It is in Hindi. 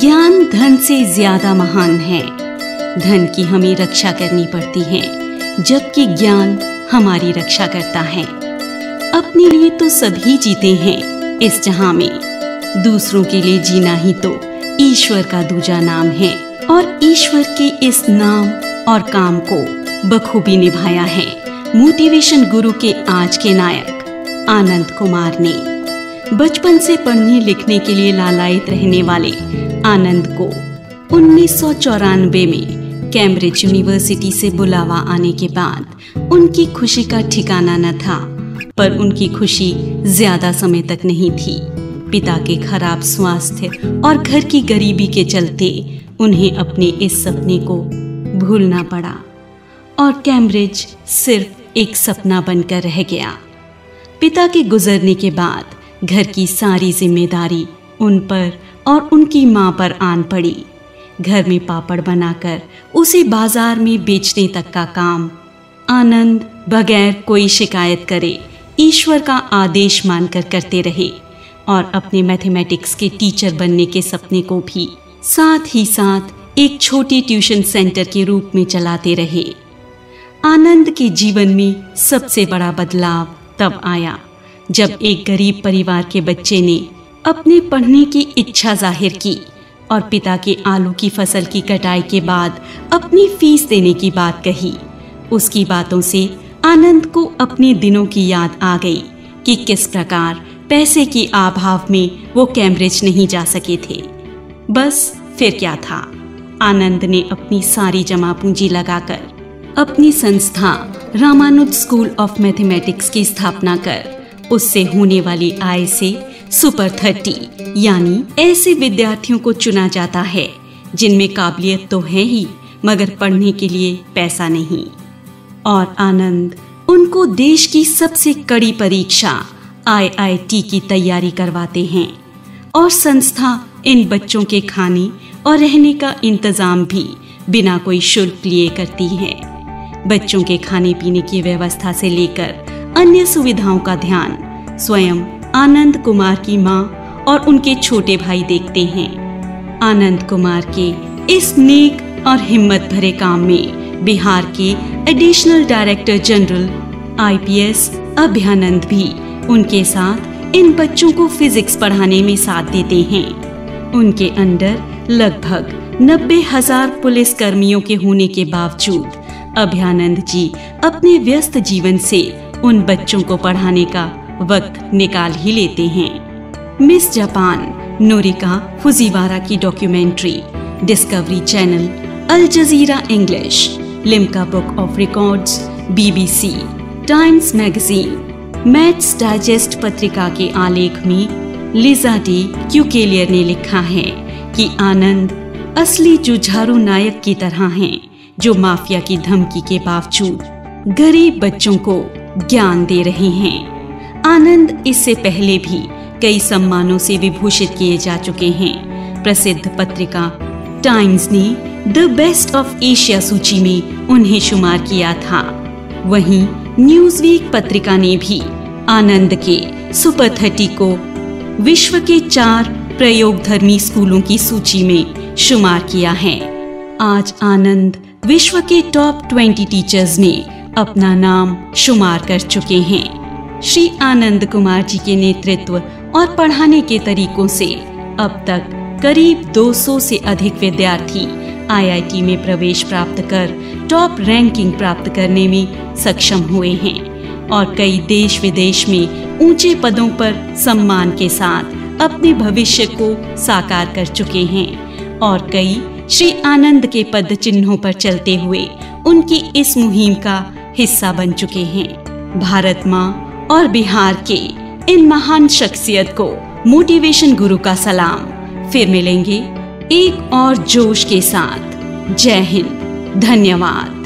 ज्ञान धन से ज़्यादा महान है। धन की हमें रक्षा करनी पड़ती है, जबकि ज्ञान हमारी रक्षा करता है। अपने लिए तो सभी जीते हैं इस जहाँ में। दूसरों के लिए जीना ही तो ईश्वर का दूजा नाम है, और ईश्वर के इस नाम और काम को बखूबी निभाया है। मोटिवेशन गुरु के आज के नायक, आनंद कुमार ने। बचपन से पढ़ने लिखने के लिए लालायित रहने वाले आनंद को। उन्नीस सौ चौरानवे में कैम्ब्रिज यूनिवर्सिटी से बुलावा आने के बाद उनकी खुशी का ठिकाना न था, पर उनकी खुशी ज़्यादा समय तक नहीं थी। पिता के खराब स्वास्थ्य और घर की गरीबी के चलते उन्हें अपने इस सपने को भूलना पड़ा और कैम्ब्रिज सिर्फ़ एक सपना बनकर रह गया। पिता के गुजरने के बाद घर की सारी ज़िम्मेदारी उन पर और उनकी माँ पर आन पड़ी। घर में पापड़ बनाकर उसे बाज़ार में बेचने तक का काम। आनंद बगैर कोई शिकायत करे, ईश्वर का आदेश मानकर करते रहे और अपने मैथमेटिक्स के टीचर बनने के सपने को भी साथ ही साथ एक छोटी ट्यूशन सेंटर के रूप में चलाते रहे। आनंद के जीवन में सबसे बड़ा बदलाव तब आया, जब एक गरीब परिवार के बच्चे ने अपने पढ़ने की इच्छा ज़ाहिर की और पिता के आलू की फ़सल की कटाई के बाद अपनी फ़ीस देने की बात कही। उसकी बातों से आनंद को अपने दिनों की याद आ गई कि किस प्रकार पैसे के अभाव में वो कैम्ब्रिज नहीं जा सके थे। बस फिर क्या था? आनंद ने अपनी सारी जमा पूंजी लगाकर अपनी संस्था रामानुज स्कूल ऑफ़ मैथमेटिक्स की स्थापना कर उससे होने वाली आय से सुपर थर्टी, यानी ऐसे विद्यार्थियों को चुना जाता है, जिनमें काबिलियत तो है ही, मगर पढ़ने के लिए पैसा नहीं। और आनंद, उनको देश की सबसे कड़ी परीक्षा आईआईटी की तैयारी करवाते हैं। और संस्था इन बच्चों के खाने और रहने का इंतज़ाम भी बिना कोई शुल्क लिए करती है। बच्चों के खाने पीने की व्यवस्था से लेकर अन्य सुविधाओं का ध्यान स्वयं आनंद कुमार की माँ और उनके छोटे भाई देखते हैं। आनंद कुमार के इस नेक और हिम्मत भरे काम में बिहार के additional director general IPS Abhayanand भी उनके साथ इन बच्चों को फिजिक्स पढ़ाने में साथ देते हैं। उनके अंडर लगभग नब्बे हज़ार पुलिस कर्मियों के होने के बावजूद अभ्यानंद जी अपने व्यस्त जीवन से उन बच्चों को पढ़ाने का वक्त निकाल ही लेते हैं। मिस जापान, नोरिका फुजीवारा की documentary, Discovery Channel, Al Jazeera English, Limca book of records, BBC, Times magazine, maths digest पत्रिका के आलेख में लिजा डी क्यूकेलियर ने लिखा है कि आनंद असली जुझारू नायक की तरह हैं, जो माफिया की धमकी के बावजूद गरीब बच्चों को ज्ञान दे रहे हैं। आनंद इससे पहले भी कई सम्मानों से विभूषित किए जा चुके हैं। प्रसिद्ध पत्रिका टाइम्स ने द बेस्ट ऑफ़ एशिया सूची में उन्हें शुमार किया था। वहीं न्यूज़ वीक पत्रिका ने भी आनंद के सुपर थर्टी को विश्व के चार प्रयोग धर्मी स्कूलों की सूची में शुमार किया है। आज आनंद विश्व के टॉप ट्वेंटी टीचर्स में अपना नाम शुमार कर चुके हैं। श्री आनंद कुमार जी के नेतृत्व और पढ़ाने के तरीकों से अब तक करीब 200 से अधिक विद्यार्थी आईआईटी में प्रवेश प्राप्त कर टॉप रैंकिंग प्राप्त करने में सक्षम हुए हैं और कई देश विदेश में ऊँचे पदों पर सम्मान के साथ अपने भविष्य को साकार कर चुके हैं और कई श्री आनंद के पद चिन्हों पर चलते हुए उनकी इस मुहिम का हिस्सा बन चुके हैं। भारत माँ और बिहार के इन महान शख्सियत को मोटिवेशन गुरु का सलाम। फिर मिलेंगे एक और जोश के साथ। जय हिंद। धन्यवाद।